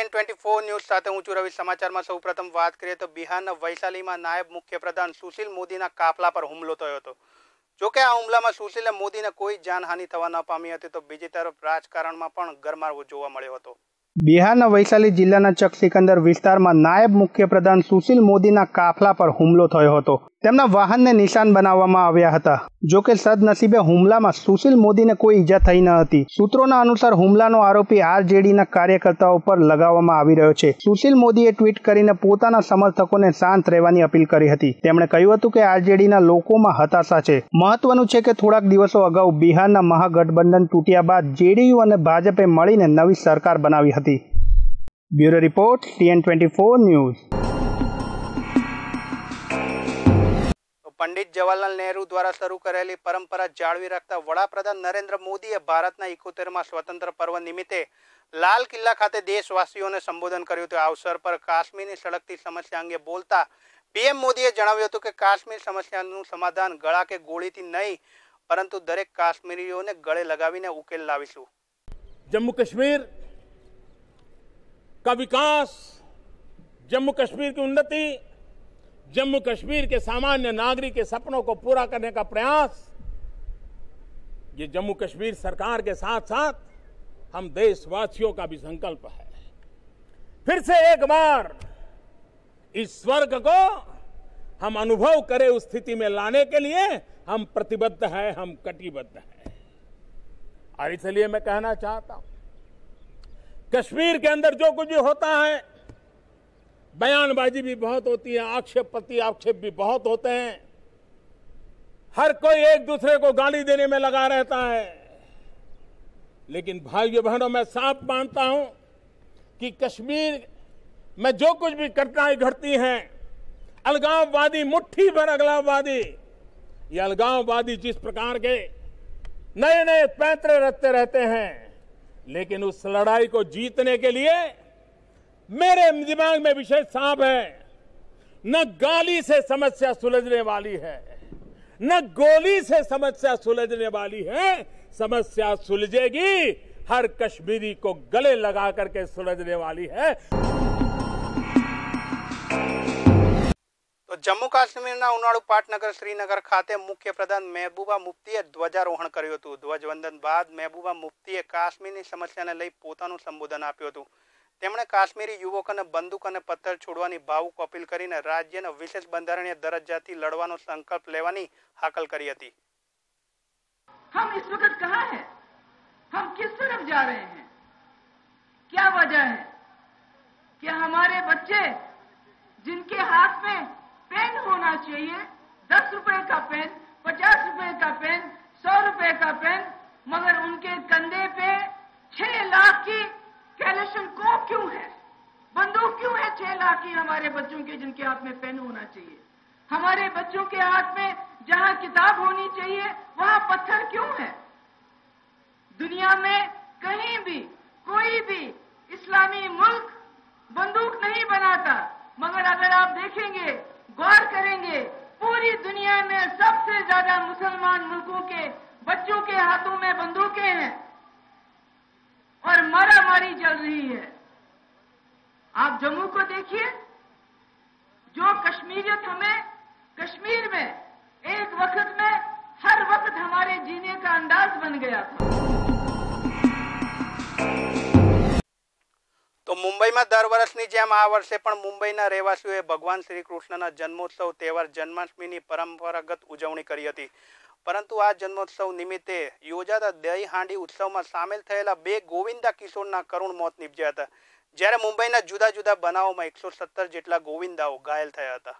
TN twenty four news સાથે હું છું રવિ સમાચારમાં સૌ પ્રથમ વાત કરીએ તો બિહારના વૈશાલીમાં નાયબ મુખ્યપ્રધાન સુશીલ મોદીના કાફલા પર હુમલો થયો હતો. જોકે આ હુમલામાં સુશીલે મોદીને કોઈ જાનહાનિ થવા ન પામી હતી તો બીજી તરફ રાજકારણમાં પણ ગરમાવો જોવા મળ્યો હતો. બિહારના વૈશાલી જિલ્લાના ચક સિકંદર વિસ્તારમાં નાયબ મુખ્યપ્રધાન સુશીલ મોદીના કાફલા પર હુમલો થયો હતો. તેમના વાહનને નિશાન બનાવવામાં આવ્યા હતા. જોકે સદનસીબે હુમલામાં સુશીલ મોદીને કોઈ ઈજા થઈ ન હતી. સૂત્રોના અનુસાર હુમલાનો આરોપી આરજેડીના કાર્યકર્તાઓ પર લગાવવામાં આવી રહ્યો છે. સુશીલ મોદીએ ટ્વીટ કરીને પોતાના સમર્થકોને શાંત રહેવાની અપીલ કરી હતી. તેમણે કહ્યું હતું કે આરજેડીના લોકોમાં હતાશા છે. મહત્વનું છે કે થોડાક દિવસો અગાઉ બિહારના મહાગઠબંધન તૂટ્યા બાદ જેડીયુ અને ભાજપે મળીને નવી સરકાર બનાવી હતી. હતી. Bureau report TN twenty four news. Pandit Jawaharlal Nehru દ્વારા શરૂ કરેલી પરંપરા જાળવી રાખતા વડાપ્રધાન નરેન્દ્ર મોદીએ ભારતના ઇકોતેરમાં સ્વતંત્ર પર્વ નિમિત્તે લાલ કિલ્લા ખાતે દેશવાસીઓને સંબોધન કર્યું હતું. આ અવસર પર કાશ્મીરની સળગતી સમસ્યા અંગે બોલતા પીએમ મોદીએ જણાવ્યું હતું કે કાશ્મીર સમસ્યાનું સમાધાન ગળા કે ગોળીથી નહીં પરંતુ દરેક કાશ્મીરીઓને ગળે લગાવીને ઉકેલ લાવીશું. જમ્મુ કાશ્મીર का विकास जम्मू कश्मीर की उन्नति, जम्मू कश्मीर के सामान्य नागरिक के सपनों को पूरा करने का प्रयास, ये जम्मू कश्मीर सरकार के साथ साथ हम देशवासियों का भी संकल्प है। फिर से एक बार इस स्वर्ग को हम अनुभव करें उस स्थिति में लाने के लिए, हम प्रतिबद्ध हैं, हम कटिबद्ध हैं। और इसलिए मैं कहना चाहता हूँ कश्मीर के अंदर जो कुछ भी होता है, बयानबाजी भी बहुत होती है, आक्षेप प्रति आक्षेप भी बहुत होते हैं। हर कोई एक दूसरे को गाली देने में लगा रहता है। लेकिन भाइयों बहनों, मैं साफ़ मानता हूँ कि कश्मीर में जो कुछ भी घटनाएँ घटती हैं, अलगाववादी, मुट्ठी भर अलगाववादी, ये अलगाववादी जिस प्रकार के नए नए पैंतरे रचते रहते हैं लेकिन उस लड़ाई को जीतने के लिए मेरे दिमाग में विषय सांप है। न गाली से समस्या सुलझने वाली है। न गोली से समस्या सुलझने वाली है। समस्या सुलझेगी, हर कश्मीरी को गले लगा करके सुलझने वाली है। જમ્મુ કાશ્મીરના ઉનાળુ પાટનગર શ્રીનગર ખાતે મુખ્યપ્રધાન મહેબૂબા મુફ્તીએ ધ્વજારોહણ કર્યું હતું ધ્વજવંદન બાદ મહેબૂબા મુફ્તીએ કાશ્મીરની સમસ્યાને લઈ પોતાનું સંબોધન આપ્યું હતું તેમણે કાશ્મીરી યુવકોને બંદૂક અને પથ્થર છોડવાની ભાવુક અપીલ કરીને રાજ્યના વિશેષ બંધારણીય દરજ્જાથી લડવાનો સંકલ્પ લેવાની હાકલ કરી હતી हम इस वक्त कहाँ हैं हम किस तरफ जा रहे हैं क्या वजह है कि हमारे बच्चे जिनके हाथ में पेन होना चाहिए। दस रुपए का पेन, पचास रुपए का पेन, सौ रुपए का पेन, मगर उनके कंधे पे छह लाख की कैलेशन को क्यों है? बंदूक क्यों है छह लाख की हमारे बच्चों के जिनके हाथ में पेन होना चाहिए? हमारे बच्चों के हाथ में जहाँ किताब होनी चाहिए, वहाँ पत्थर क्यों है? दुनिया में कहीं भी, कोई भी इस्लामी मुल्क बंदूक नहीं बनाता। मगर अगर आप देखेंगे गौर करेंगे, पूरी दुनिया में सबसे ज़्यादा मुसलमान मुल्कों के बच्चों के हाथों में बंदूकें हैं और मारा मारी चल रही है। आप जम्मू को देखिए, जो कश्मीरियत हमें, कश्मीर में, एक वक्त में, हर वक्त हमारे जीने का अंदाज बन गया था। મુંબઈમાં દર વર્ષની જેમ આ વર્ષે પણ મુંબઈના રહેવાસીઓએ ભગવાન શ્રી કૃષ્ણના જન્મોત્સવ તહેવાર જન્માષ્ટમીની પરંપરાગત ઉજવણી કરી હતી. પરંતુ આ જન્મોત્સવ નિમિત્તે યોજાતા દહી હાંડી ઉત્સવમાં સામેલ થયેલા બે ગોવિંદા કિશોરના કરુણ મોત નીપજ્યા હતા. જ્યારે મુંબઈના જુદા જુદા બનાવોમાં એકસો સત્તર જેટલા ગોવિંદાઓ ઘાયલ થયા હતા.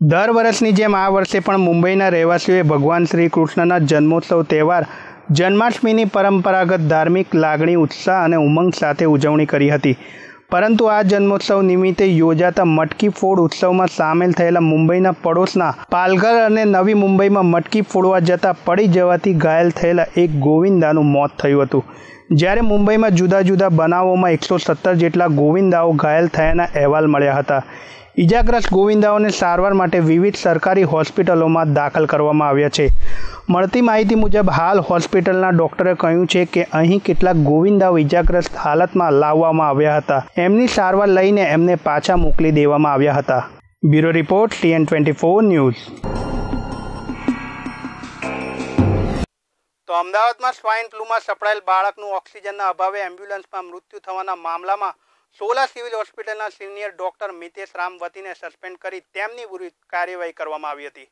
દર વર્ષની જેમ આ વર્ષે પણ મુંબઈના રહેવાસીઓએ ભગવાન શ્રી કૃષ્ણના જન્મોત્સવ તહેવાર જન્માષ્ટમીની પરંપરાગત ધાર્મિક લાગણી, ઉત્સાહ અને ઉમંગ સાથે ઉજવણી કરી હતી. પરંતુ આ જન્મોત્સવ નિમિત્તે યોજાતા મટકી ફોડ ઉત્સવમાં સામેલ થયેલા મુંબઈના પડોશના પાલઘર અને નવી મુંબઈમાં મટકી ફોડવા જતા પડી જવાથી ઘાયલ થયેલા એક ગોવિંદાનું મોત થયું હતું. જ્યારે મુંબઈમાં જુદા જુદા બનાવોમાં એકસો સત્તર જેટલા ગોવિંદાઓ ઘાયલ થયાના અહેવાલ મળ્યા હતા. ઇજાગ્રસ્ત ગોવિંદાઓને સારવાર માટે વિવિધ સરકારી હોસ્પિટલોમાં દાખલ કરવામાં આવ્યા છે. મળતી માહિતી મુજબ, હાલ હોસ્પિટલના ડોક્ટરે કહ્યું છે કે અહીં કેટલાક ગોવિંદાઓ ઇજાગ્રસ્ત હાલતમાં લાવવામાં આવ્યા હતા. એમની સારવાર લઈને એમને પાછા મોકલી દેવામાં આવ્યા હતા. Bureau report, TN twenty four news. તો અમદાવાદમાં સ્વાઇન ફ્લુમાં સપડાયેલ બાળકનું ઓક્સિજનના અભાવે એમ્બ્યુલન્સમાં મૃત્યુ થવાના મામલામાં સોલા સિવિલ હોસ્પિટલના સિનિયર ડોક્ટર મિતેશ રામવતીને સસ્પેન્ડ કરી તેમની વિરુદ્ધ કાર્યવાહી કરવામાં આવી હતી.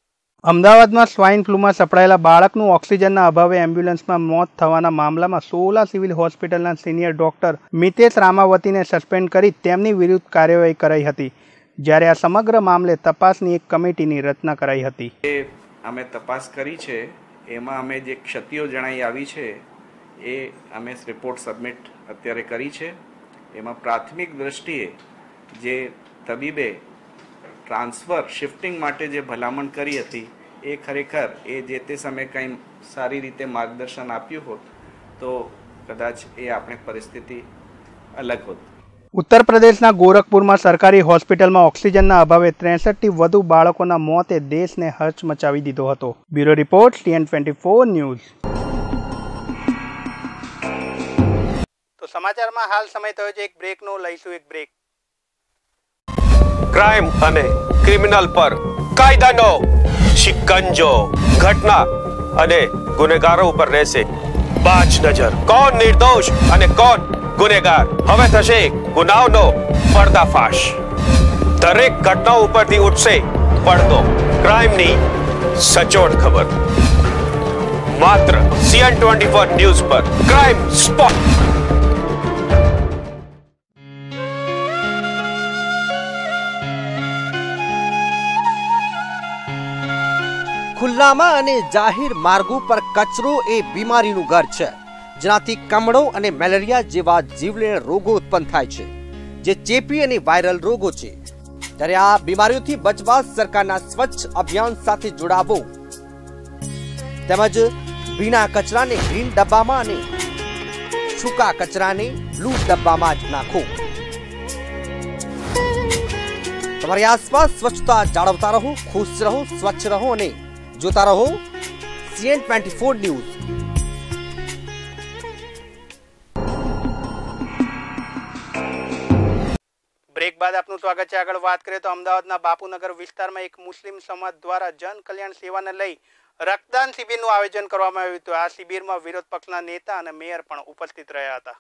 અમદાવાદમાં સ્વાઇન ફ્લુમાં સપડાયેલા બાળકનું ઓક્સિજનના અભાવે એમ્બ્યુલન્સમાં મોત થવાના મામલામાં સોલા સિવિલ હોસ્પિટલના સિનિયર ડોક્ટર મિતેશ રામાવતીને સસ્પેન્ડ કરી તેમની વિરુદ્ધ કાર્યવાહી કરાઈ હતી જ્યારે આ સમગ્ર મામલે તપાસની એક કમિટીની રચના કરાઈ હતી. એ અમે તપાસ કરી છે એમાં અમે જે ક્ષતિઓ જણાઈ આવી છે એ અમે રિપોર્ટ સબમિટ અત્યારે કરી છે. એમાં પ્રાથમિક દ્રષ્ટિએ જે તબીબે ટ્રાન્સફર, શિફ્ટિંગ માટે જે ભલામણ કરી હતી, એ ખરેખર એ જે તે સમયે કંઈ સારી રીતે માર્ગદર્શન આપ્યું હોત, તો કદાચ એ આપણે પરિસ્થિતિ અલગ હોત. ઉત્તર પ્રદેશના ગોરખપુરમાં સરકારી હોસ્પિટલમાં ઓક્સિજનના અભાવે ત્રેસઠથી વધુ બાળકોના મોતે દેશને હર્ષ મચાવી દીધો હતો. Bureau report, TN twenty four news. સમાચારમાં હાલ સમય થયો છે, એક બ્રેકનો લઈશું એક બ્રેક ક્રાઇમ અને ક્રિમિનલ પર કાયદાનો શિકંજો ઘટના અને ગુનેગારો ઉપર રહેશે પાંચ નજર. કોણ નિર્દોષ અને કોણ ગુનેગાર? હવે થશે ગુનાઓનો પડદાફાશ દરેક ઘટના ઉપરથી ઉઠશે પડદો. ક્રાઇમની સચોટ ખબર. માત્ર સીએન ટ્વેન્ટી ફોર ન્યૂઝ પર. ક્રાઇમ સ્પોટ ખુલ્લામાં અને જાહેર માર્ગો પર કચરો એ બીમારીનું ઘર છે, જેનાથી કમળો અને મેલેરિયા જેવા જીવલેણ રોગો ઉત્પન્ન થાય છે, જે ચેપી અને વાયરલ રોગો છે. ત્યારે આ બીમારીઓથી બચવા સરકારના સ્વચ્છ અભિયાન સાથે જોડાવો. તેમજ ભીના કચરાને ગ્રીન ડબ્બામાં અને સૂકા કચરાને બ્લુ ડબ્બામાં જ નાખો. તમારી આસપાસ સ્વચ્છતા જાળવતા રહો, ખુશ રહો, સ્વચ્છ રહો અને જોતા રહો. CN twenty four news break બાદ આપનું સ્વાગત છે. આગળ વાત કરીએ તો અમદાવાદના બાપુનગર વિસ્તારમાં એક મુસ્લિમ સમાજ દ્વારા જન કલ્યાણ સેવાને લઈ રક્તદાન શિબિરનું આયોજન કરવામાં આવ્યું હતું. આ શિબિરમાં વિરોધ પક્ષના નેતા અને મેયર પણ ઉપસ્થિત રહ્યા હતા.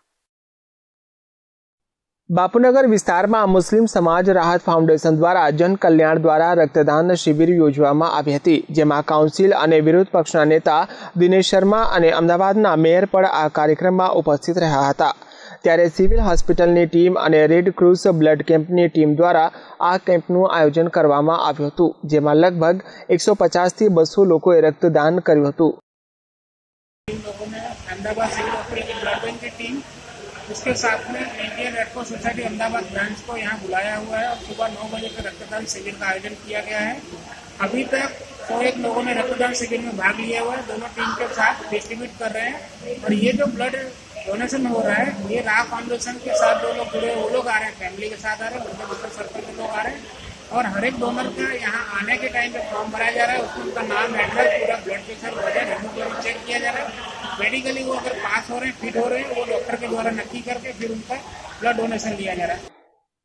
બાપુનગર વિસ્તારમાં મુસ્લિમ સમાજ રાહત ફાઉન્ડેશન દ્વારા જન કલ્યાણ દ્વારા રક્તદાન શિબિર યોજવામાં આવી હતી, જેમાં કાઉન્સિલ અને વિરોધ પક્ષના નેતા દિનેશ શર્મા અને અમદાવાદના મેયર પણ આ કાર્યક્રમમાં ઉપસ્થિત રહ્યા હતા. ત્યારે સિવિલ હોસ્પિટલની ટીમ અને રેડ ક્રોસ બ્લડ કેમ્પની ટીમ દ્વારા આ કેમ્પનું આયોજન કરવામાં આવ્યું હતું, જેમાં લગભગ એકસો પચાસથી બસો લોકોએ રક્તદાન કર્યું હતું. उसके साथ में Indian red cross society Ahmedabad branch को यहाँ बुलाया हुआ है और सुबह नौ बजे से रक्तदान शिविर का आयोजन किया गया है। अभी तक सौ एक लोगों ने रक्तदान शिविर में भाग लिया हुआ है। दोनों टीम के साथ डिस्ट्रीब्यूट कर रहे हैं और ये जो ब्लड डोनेशन हो रहा है, ये राह फाउंडेशन के साथ जो लोग जुड़े वो लोग आ रहे हैं फैमिली के साथ आ रहे हैं उनके दूसरे सर्कल के लोग आ रहे हैं। और हर एक डोनर का यहाँ आने के टाइम पे फॉर्म भराया जा रहा है। उसमें उनका नाम एड्रेस पूरा ब्लड प्रेशर वज़न हेमोग्लोबिन चेक किया जा रहा है। मेडिकली वो अगर पास हो रहे हैं फिट हो रहे हैं वो डॉक्टर के द्वारा नक्की करके फिर उनका ब्लड डोनेशन लिया जा रहा है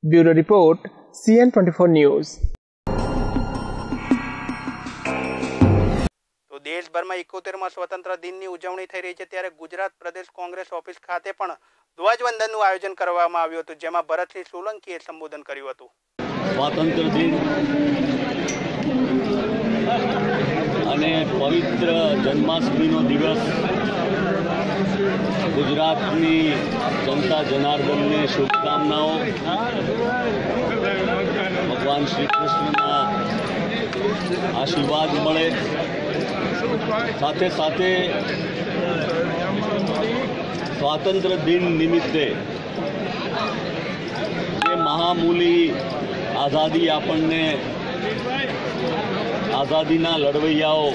bureau report CN twenty four news તો દેશભરમાં એકોતેરમાં સ્વતંત્ર દિનની ઉજવણી થઈ રહી છે ત્યારે ગુજરાત પ્રદેશ કોંગ્રેસ ઓફિસ ખાતે પણ ધ્વજવંદનનું આયોજન કરવામાં આવ્યું હતું જેમાં ભરતસિંહ સોલંકીએ સંબોધન કર્યું હતું સ્વાતંત્ર્ય દિન અને પવિત્ર જન્માષ્ટમીનો દિવસ ગુજરાતની જનતા જનાર્દનને શુભકામનાઓ. ભગવાન શ્રી કૃષ્ણના આશીર્વાદ મળે. સાથે સાથે સ્વાતંત્ર્ય દિન નિમિત્તે જે મહામૂલી આઝાદી આપણને આઝાદીના લડવૈયાઓ.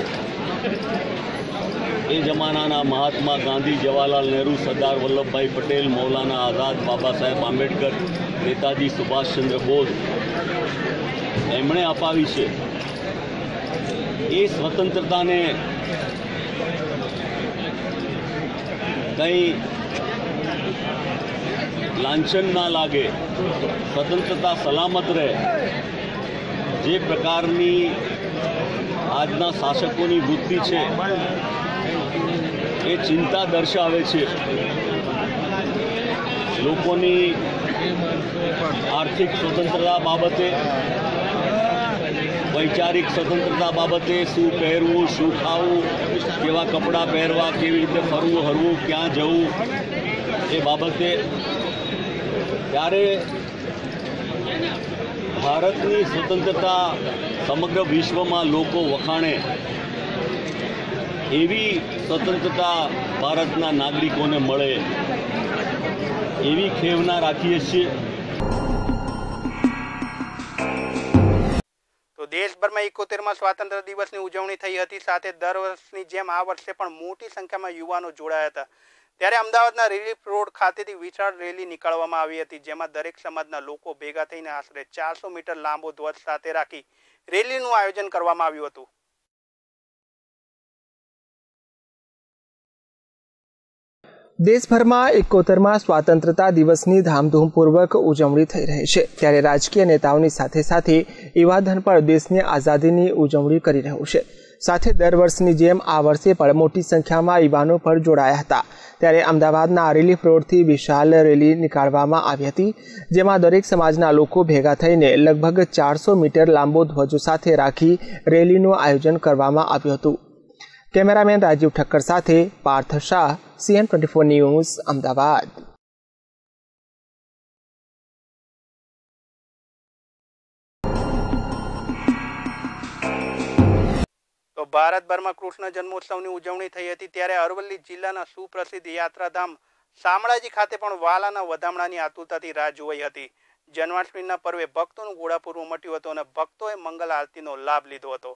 એ જમાનાના મહાત્મા ગાંધી, જવાહરલાલ નહેરુ, સરદાર વલ્લભભાઈ પટેલ, મૌલાના આઝાદ બાબા સાહેબ આંબેડકર, નેતાજી સુભાષચંદ્ર બોઝ, એમણે અપાવી છે. એ સ્વતંત્રતાને કંઈ લાંછન ના લાગે, સ્વતંત્રતા સલામત રહે, જે પ્રકારની આજના શાસકોની વૃત્તિ છે એ ચિંતા દર્શાવે છે. લોકોની આર્થિક સ્વતંત્રતા બાબતે, વૈચારિક સ્વતંત્રતા બાબતે શું પહેરવું, શું ખાવું, કેવા કપડાં પહેરવા, કેવી રીતે ફરવું, હરવું, ક્યાં જવું, એ બાબતે ત્યારે ભારતની સ્વતંત્રતા સમગ્ર વિશ્વમાં લોકો વખાણે એવી સ્વતંત્રતા ભારતના નાગરિકોને મળે એવી ખેવના રાખીએ છીએ. તો દેશભરમાં એકોતેરમાં સ્વાતંત્ર્ય દિવસની ઉજવણી થઈ હતી. સાથે દર વર્ષની જેમ આ વર્ષે પણ મોટી સંખ્યામાં યુવાનો જોડાયા હતા. ત્યારે અમદાવાદના રિલીફ રોડ ખાતેથી વિશાળ રેલી નીકાળવામાં આવી હતી, જેમાં દરેક સમાજના લોકો ભેગા થઈને આશરે ચારસો મીટર લાંબો ધ્વજ સાથે રાખી રેલીનું આયોજન કરવામાં આવ્યું હતું. દેશભરમાં એકોતેરમાં સ્વાતંત્રતા દિવસની ધામધૂમપૂર્વક ઉજવણી થઈ રહી છે. ત્યારે રાજકીય નેતાઓની સાથે સાથે યુવાધન પણ દેશની આઝાદીની ઉજવણી કરી રહ્યું છે. સાથે દર વર્ષની જેમ આ વર્ષે પણ મોટી સંખ્યામાં યુવાનો પણ જોડાયા હતા. ત્યારે અમદાવાદના રિલીફ રોડથી વિશાળ રેલી નીકાળવામાં આવી હતી, જેમાં દરેક સમાજના લોકો ભેગા થઈને લગભગ ચારસો મીટર લાંબો ધ્વજો સાથે રાખી રેલીનું આયોજન કરવામાં આવ્યું હતું. કેમેરામેન રાજીવ ઠક્કર સાથે Parth Shah, CN twenty four news, Ahmedabad. ભારતભરમાં કૃષ્ણ જન્મોત્સવની ઉજવણી થઈ હતી ત્યારે અરવલ્લી જિલ્લાના સુપ્રસિદ્ધ યાત્રાધામ શામળાજી ખાતે પણ વાલાના વધામણાની આતુરતાથી રાહ જોવાઈ હતી. જન્માષ્ટમીના પર્વે ભક્તોનું ઘોડાપૂર ઉમટ્યું હતું અને ભક્તોએ મંગલ આરતીનો લાભ લીધો હતો.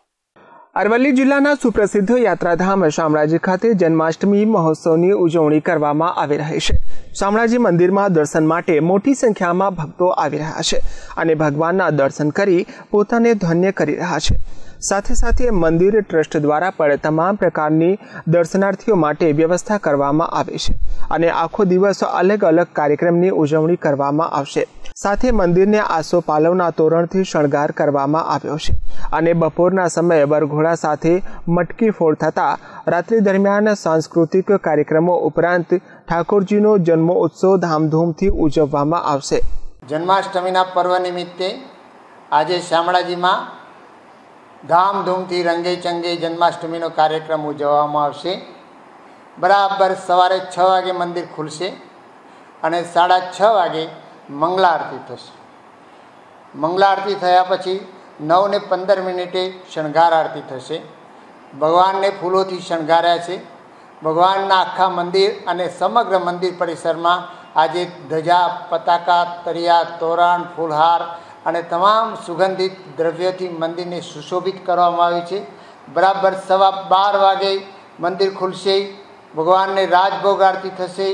અરવલ્લી જિલ્લાના સુપ્રસિદ્ધ યાત્રાધામ શામળાજી ખાતે જન્માષ્ટમી મહોત્સવની ઉજવણી કરવામાં આવી રહી છે. શામળાજી મંદિરમાં દર્શન માટે મોટી સંખ્યામાં ભક્તો આવી રહ્યા છે અને ભગવાનના દર્શન કરી પોતાને ધન્ય કરી રહ્યા છે. સાથે સાથે મંદિર ટ્રસ્ટ દ્વારા પણ તમામ પ્રકારની દર્શનાર્થીઓ માટે વ્યવસ્થા કરવામાં આવી છે અને આખો દિવસ અલગ અલગ કાર્યક્રમની ઉજવણી કરવામાં આવશે. સાથે મંદિરને આસોપાલવના તોરણથી શણગાર કરવામાં આવ્યો છે અને બપોરના સમયે વરઘોડા સાથે મટકી ફોડ થતા રાત્રિ દરમિયાન સાંસ્કૃતિક કાર્યક્રમો ઉપરાંત ઠાકોરજીનો જન્મોત્સવ ધામધૂમથી ઉજવવામાં આવશે. જન્માષ્ટમીના પર્વ નિમિત્તે આજે શામળાજીમાં ધામધૂમથી રંગે ચંગે જન્માષ્ટમીનો કાર્યક્રમ ઉજવવામાં આવશે. બરાબર સવારે છ વાગે મંદિર ખુલશે અને સાડા છ વાગે મંગલા આરતી થશે. મંગલા આરતી થયા પછી નવ ને પંદર મિનિટે શણગાર આરતી થશે. ભગવાનને ફૂલોથી શણગાર્યા છે. ભગવાનના આખા મંદિર અને સમગ્ર મંદિર પરિસરમાં આજે ધજા, પતાકા, તરિયા, તોરણ, ફૂલહાર અને તમામ સુગંધિત દ્રવ્યોથી મંદિરને સુશોભિત કરવામાં આવ્યું છે. બરાબર સવા બાર વાગે મંદિર ખુલશે, ભગવાનને રાજભોગ આરતી થશે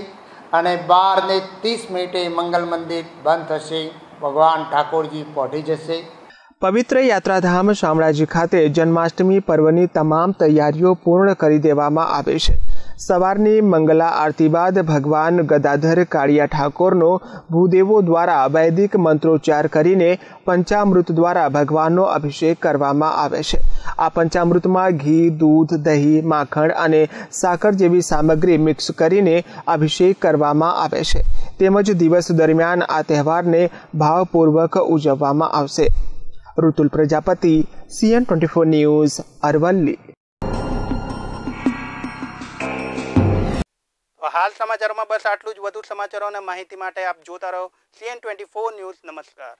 અને બારને ત્રીસ મિનિટે મંગલ મંદિર બંધ થશે. ભગવાન ઠાકોરજી પહોંચી જશે. પવિત્ર યાત્રાધામ શામળાજી ખાતે જન્માષ્ટમી પર્વની તમામ તૈયારીઓ પૂર્ણ કરી દેવામાં આવે છે. સવારની મંગલા આરતી બાદ ભગવાન ગદાધર કાળિયા ઠાકોરનો ભૂદેવો દ્વારા વૈદિક મંત્રોચ્ચાર કરીને પંચામૃત દ્વારા ભગવાનનો અભિષેક કરવામાં આવે છે. આ પંચામૃતમાં ઘી, દૂધ, દહીં, માખણ અને સાકર જેવી સામગ્રી મિક્સ કરીને અભિષેક કરવામાં આવે છે. તેમજ દિવસ દરમિયાન આ તહેવારને ભાવપૂર્વક ઉજવવામાં આવશે. Rutul Prajapati, CN twenty four news Aravalli. હાલ સમાચારોમાં બસ આટલું જ. વધુ સમાચારો અને માહિતી માટે આપ જોતા રહો સીએન ટ્વેન્ટી ફોર ન્યૂઝ. નમસ્કાર.